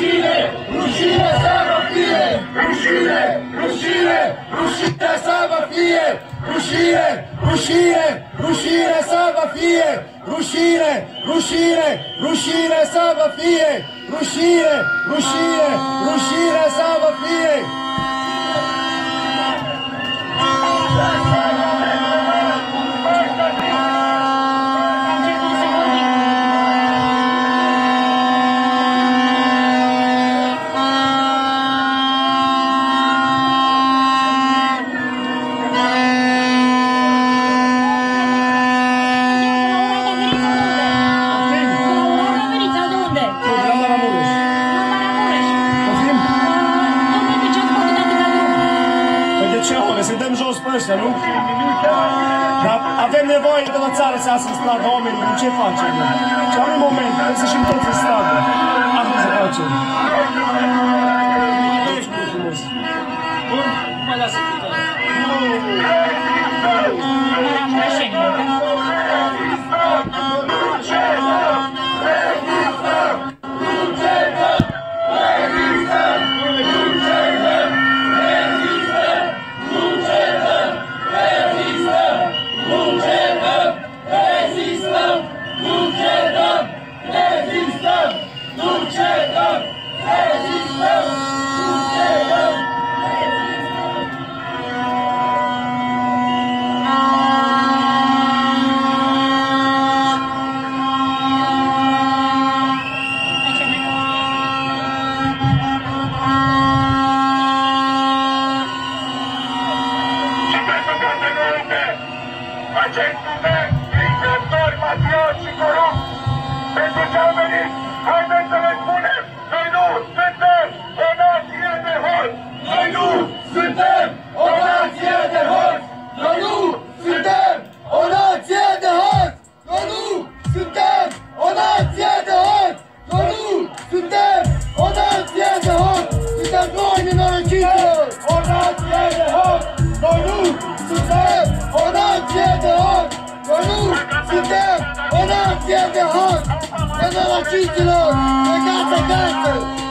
rușine, rușine să vă fie! Rușine, rușine, rușine să vă fie! Rușine, rușine, rușine să vă fie! Rușine, rușine, rușine să vă fie! Rușine, rușine, rușine să vă fie! Dăm jos pe ăștia, nu? Dar avem nevoie de la țară să iasă în stradă oamenii. Ce facem? Ce are moment? Trebuie să ieșim toți în stradă. Asta să facem. Mulțumesc. Bun? Mă lasă Magic. Ende Hand, Ende Rakitelo, Regata Gante.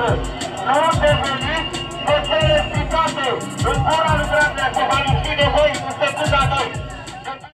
noastră. Nu deveniți de cele stricate în gura lucrarea cu Palestine voi, cu secunda 2.